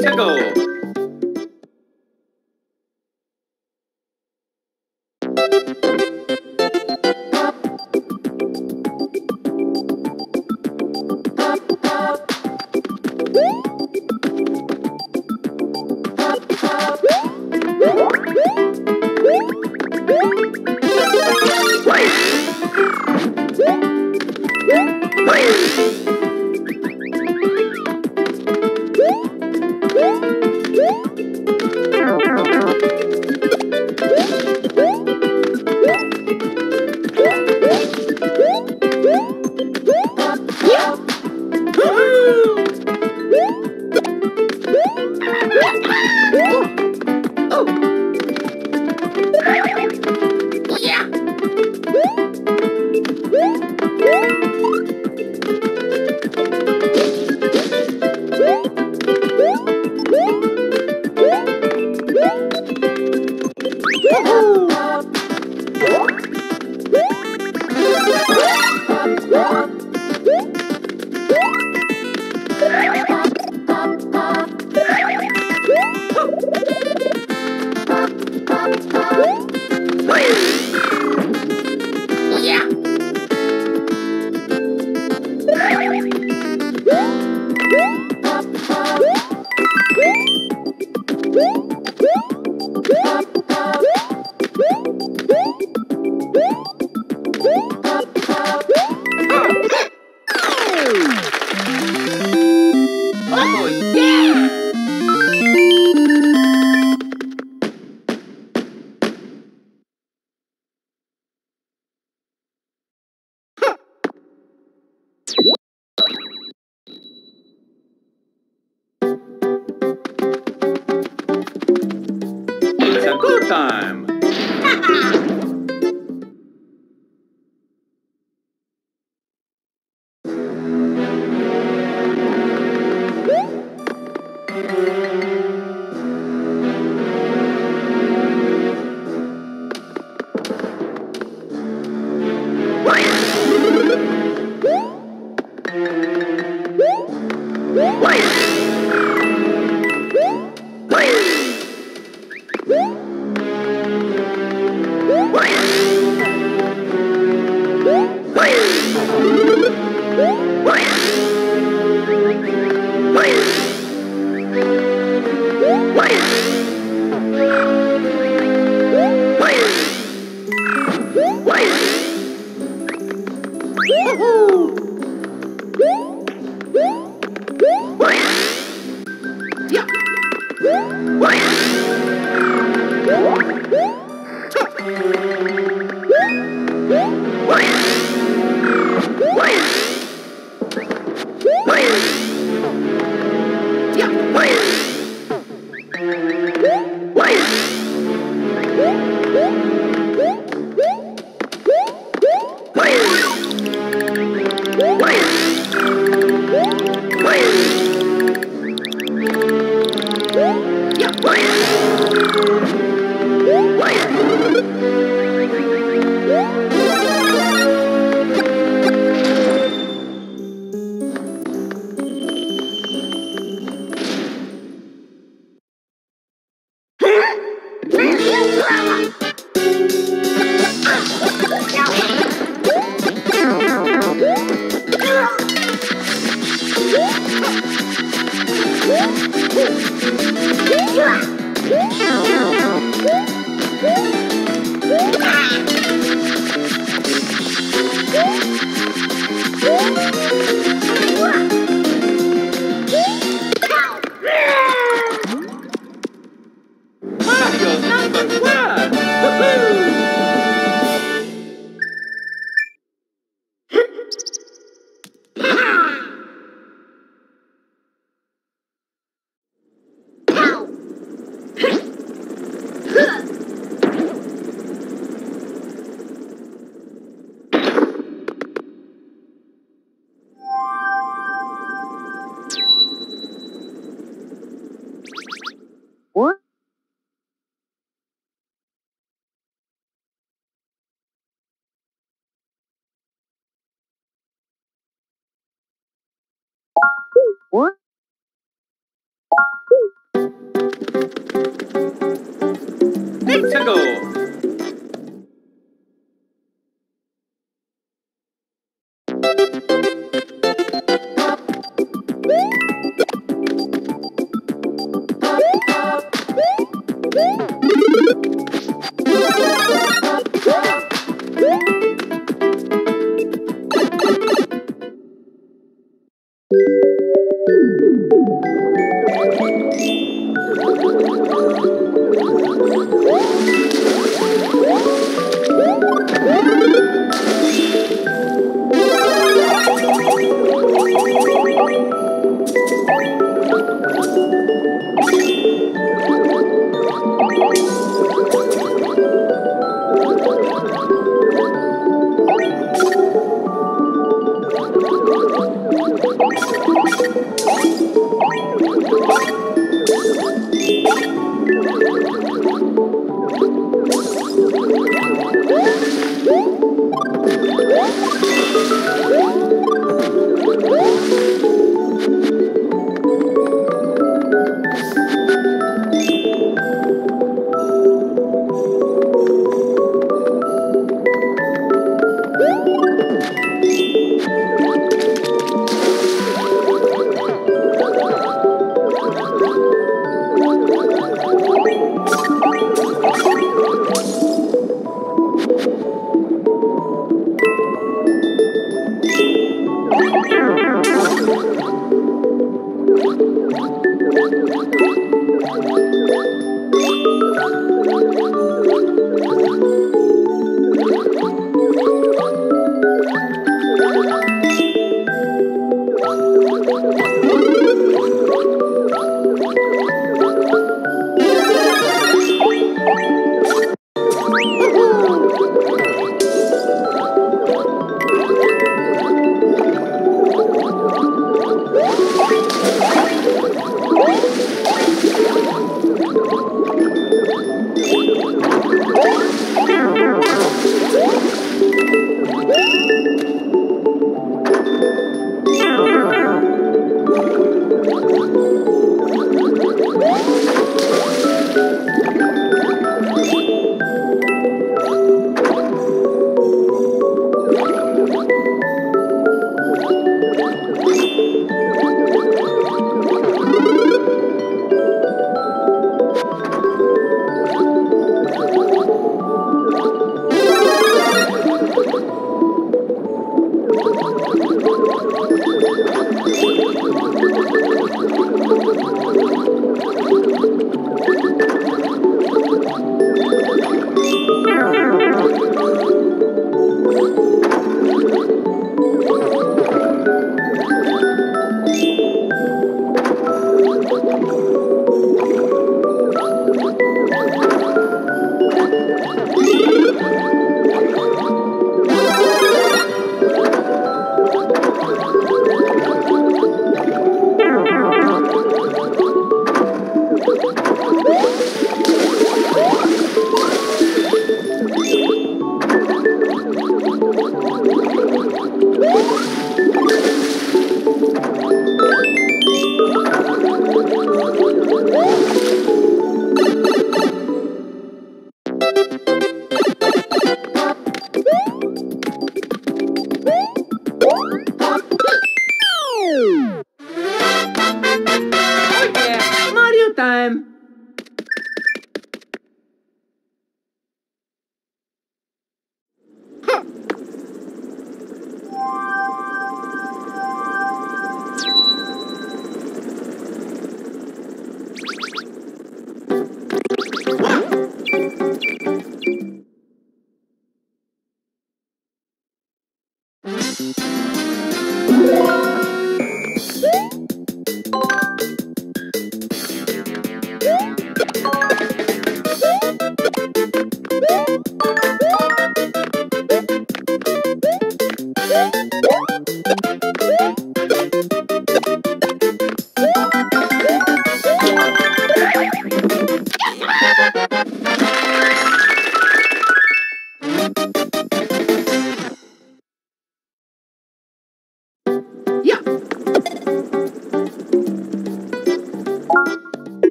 Go!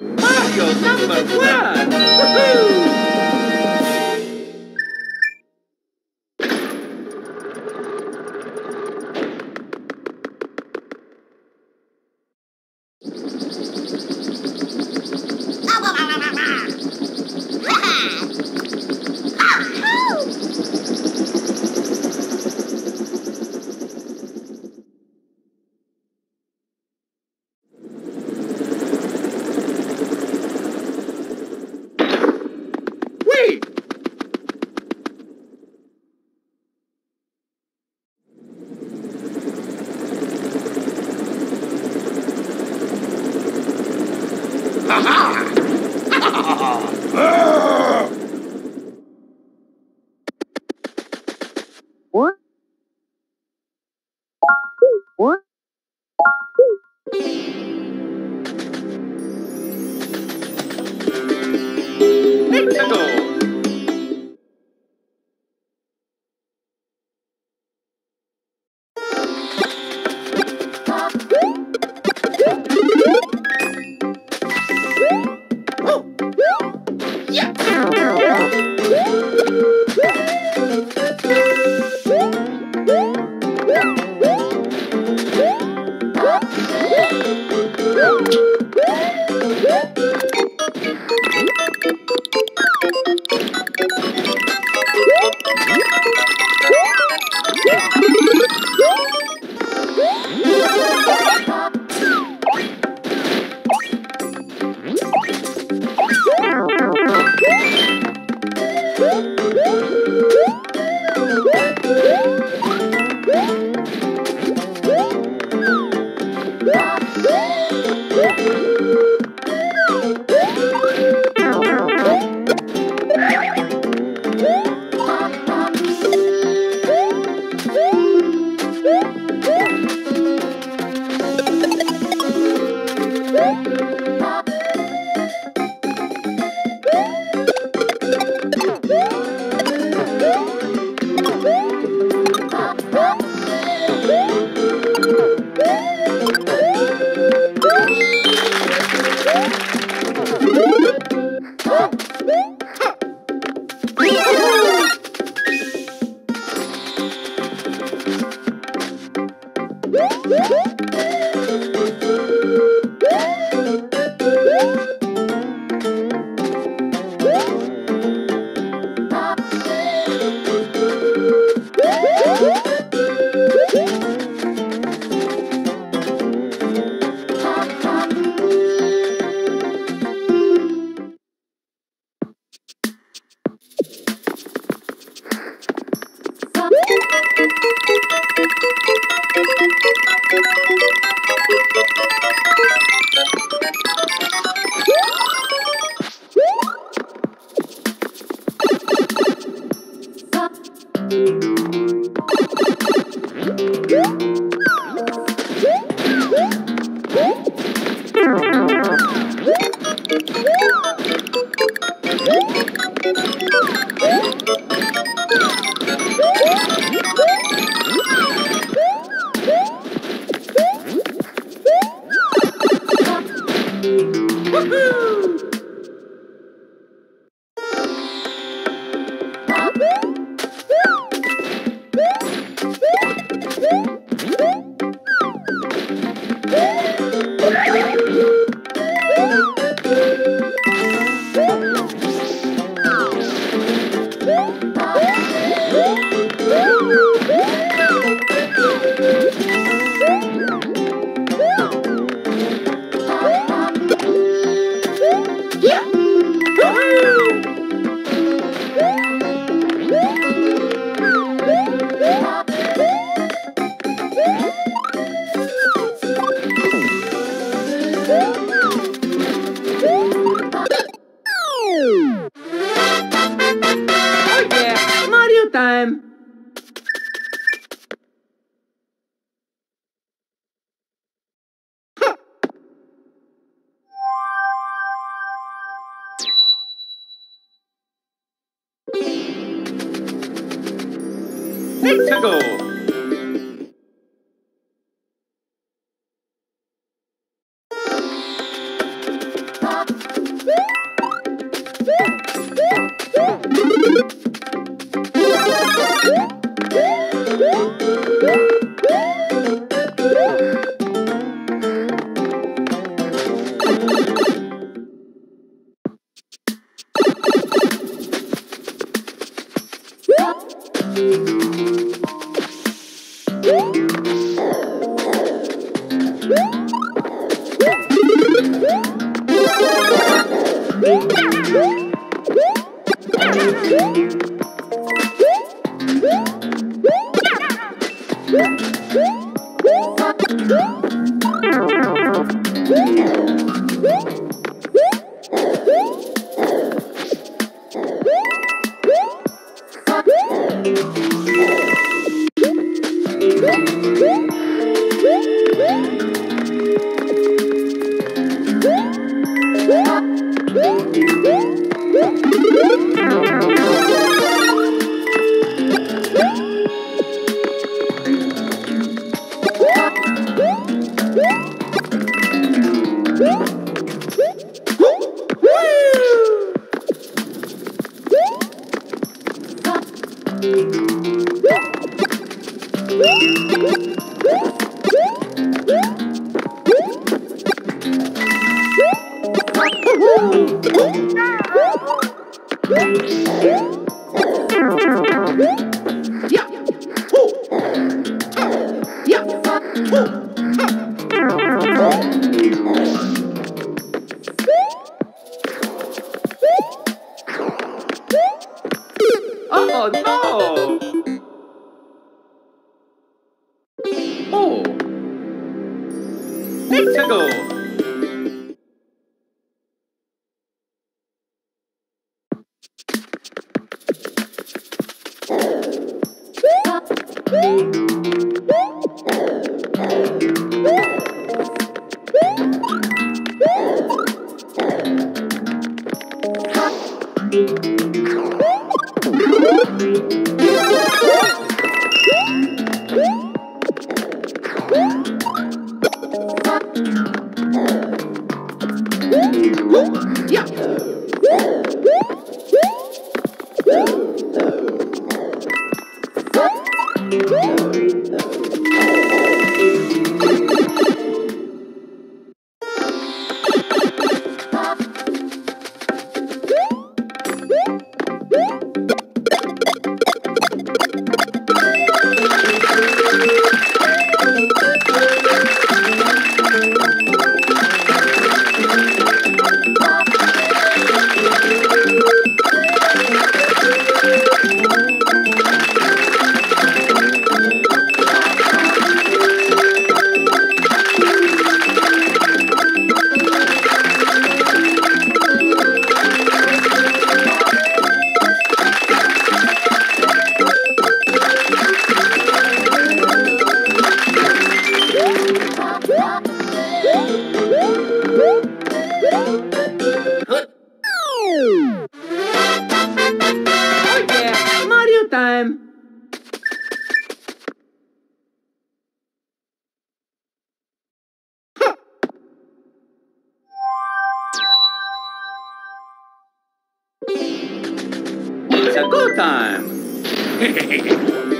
Mario number one! Woohoo! Let's go! It's a go time!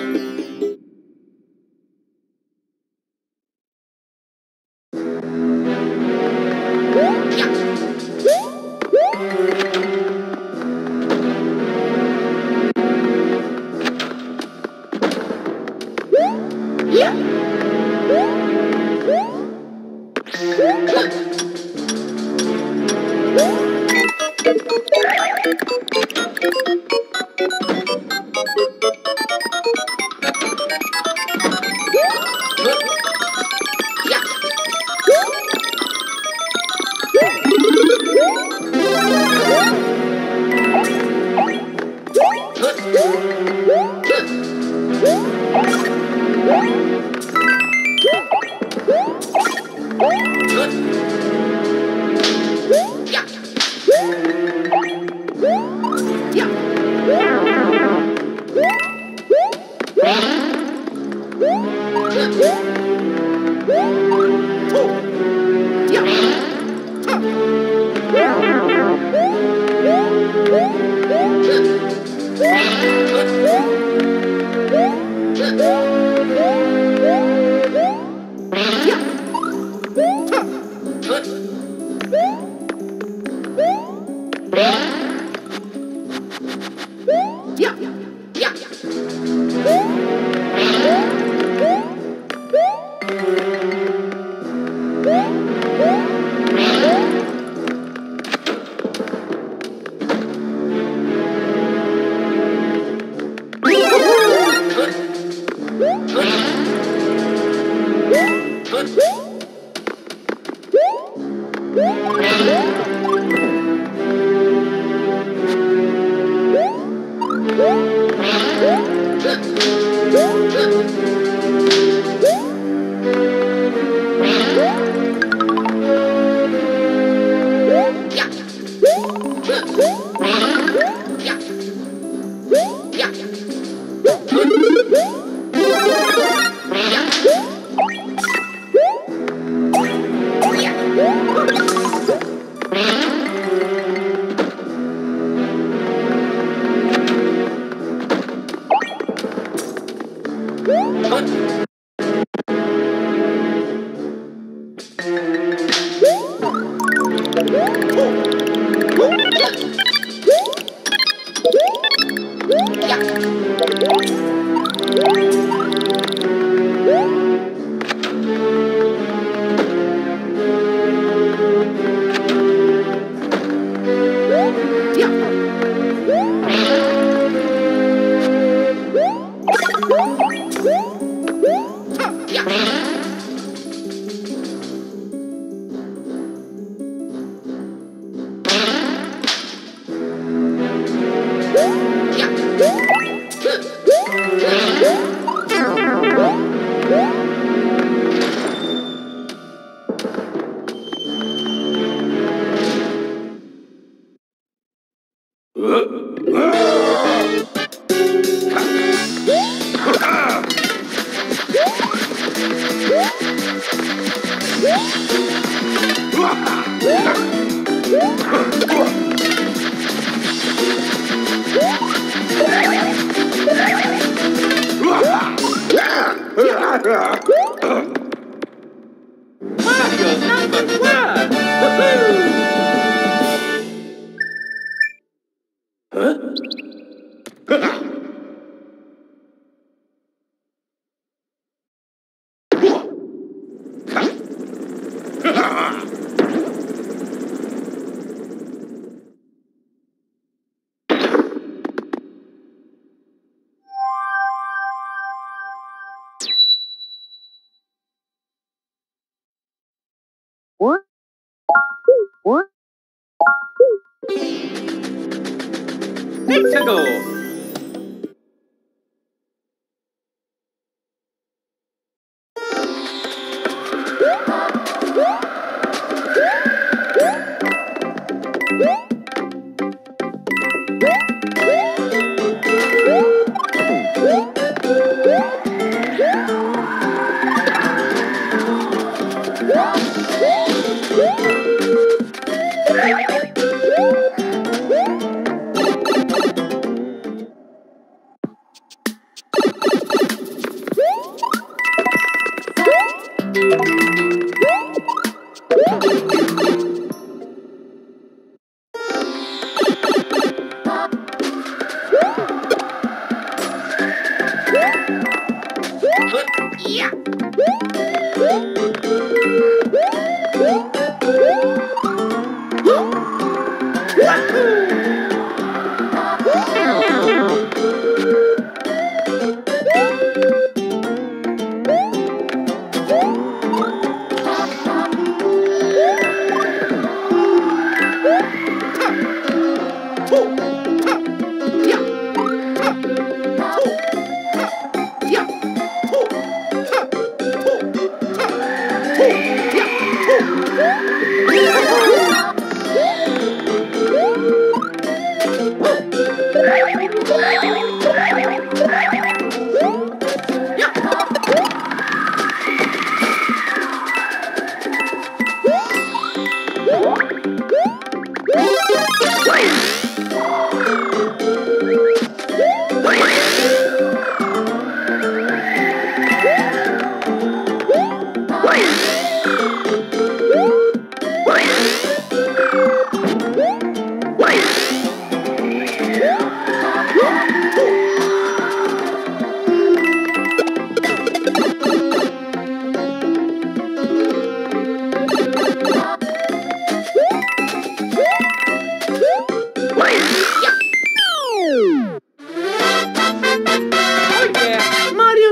Mario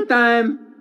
time.